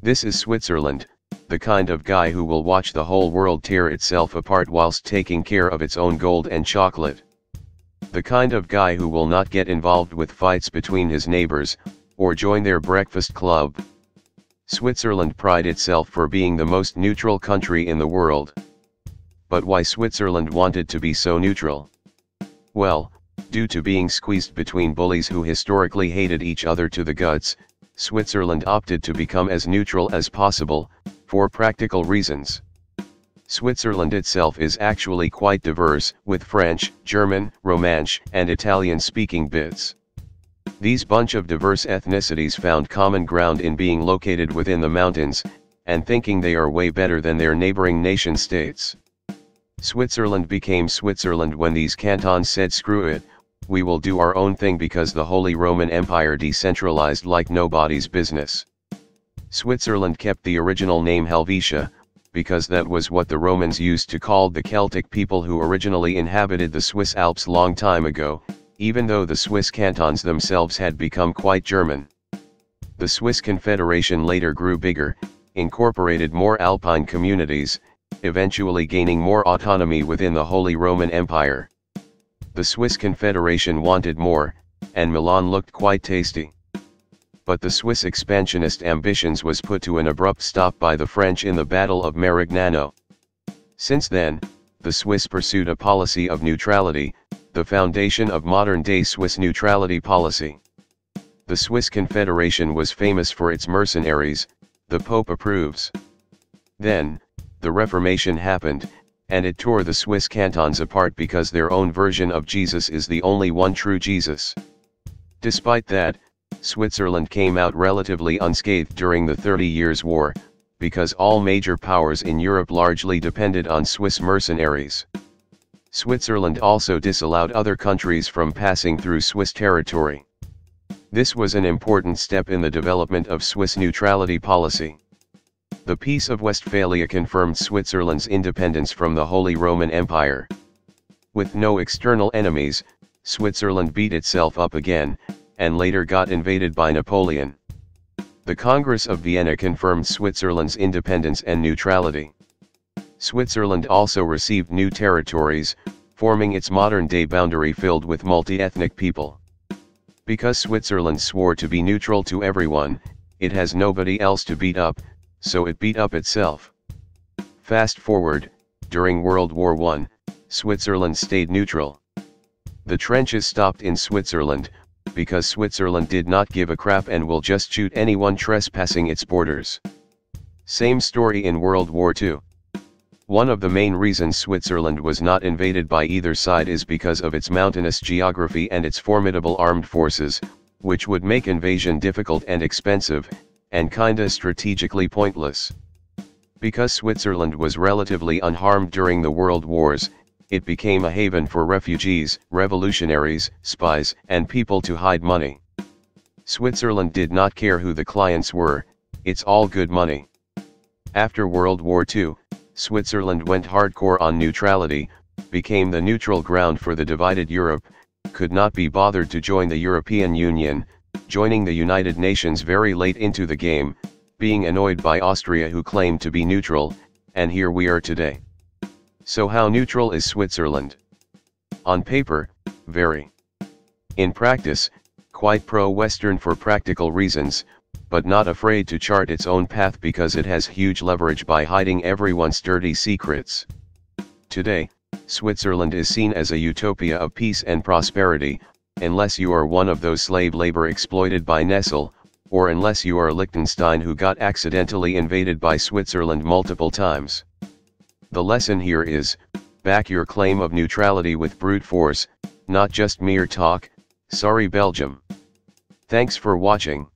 This is Switzerland, the kind of guy who will watch the whole world tear itself apart whilst taking care of its own gold and chocolate. The kind of guy who will not get involved with fights between his neighbors, or join their breakfast club. Switzerland pride itself for being the most neutral country in the world. But why Switzerland wanted to be so neutral? Well, due to being squeezed between bullies who historically hated each other to the guts, Switzerland opted to become as neutral as possible, for practical reasons. Switzerland itself is actually quite diverse, with French, German, Romansh, and Italian-speaking bits. These bunch of diverse ethnicities found common ground in being located within the mountains, and thinking they are way better than their neighboring nation-states. Switzerland became Switzerland when these cantons said screw it, we will do our own thing because the Holy Roman Empire decentralized like nobody's business. Switzerland kept the original name Helvetia, because that was what the Romans used to call the Celtic people who originally inhabited the Swiss Alps long time ago, even though the Swiss cantons themselves had become quite German. The Swiss Confederation later grew bigger, incorporated more Alpine communities, eventually gaining more autonomy within the Holy Roman Empire. The Swiss Confederation wanted more, and Milan looked quite tasty but the Swiss expansionist ambitions was put to an abrupt stop by the French in the Battle of Marignano. Since then, the Swiss pursued a policy of neutrality, the foundation of modern-day Swiss neutrality policy. The Swiss Confederation was famous for its mercenaries, the Pope approves. Then, the Reformation happened, and it tore the Swiss cantons apart because their own version of Jesus is the only one true Jesus. Despite that, Switzerland came out relatively unscathed during the Thirty Years' War, because all major powers in Europe largely depended on Swiss mercenaries. Switzerland also disallowed other countries from passing through Swiss territory. This was an important step in the development of Swiss neutrality policy. The Peace of Westphalia confirmed Switzerland's independence from the Holy Roman Empire. With no external enemies, Switzerland beat itself up again, and later got invaded by Napoleon. The Congress of Vienna confirmed Switzerland's independence and neutrality. Switzerland also received new territories, forming its modern-day boundary filled with multi-ethnic people. Because Switzerland swore to be neutral to everyone, it has nobody else to beat up, so it beat up itself. Fast forward, during World War I, Switzerland stayed neutral. The trenches stopped in Switzerland, because Switzerland did not give a crap and will just shoot anyone trespassing its borders. Same story in World War II. One of the main reasons Switzerland was not invaded by either side is because of its mountainous geography and its formidable armed forces, which would make invasion difficult and expensive, and kinda strategically pointless. Because Switzerland was relatively unharmed during the world wars, it became a haven for refugees, revolutionaries, spies, and people to hide money. Switzerland did not care who the clients were, it's all good money. After World War II, Switzerland went hardcore on neutrality, became the neutral ground for the divided Europe, could not be bothered to join the European Union, joining the United Nations very late into the game, being annoyed by Austria who claimed to be neutral, and here we are today. So how neutral is Switzerland? On paper, very. In practice, quite pro-Western for practical reasons, but not afraid to chart its own path because it has huge leverage by hiding everyone's dirty secrets. Today, Switzerland is seen as a utopia of peace and prosperity, unless you are one of those slave labor exploited by Nestle, or unless you are Liechtenstein who got accidentally invaded by Switzerland multiple times. The lesson here is, back your claim of neutrality with brute force, not just mere talk, sorry Belgium. Thanks for watching.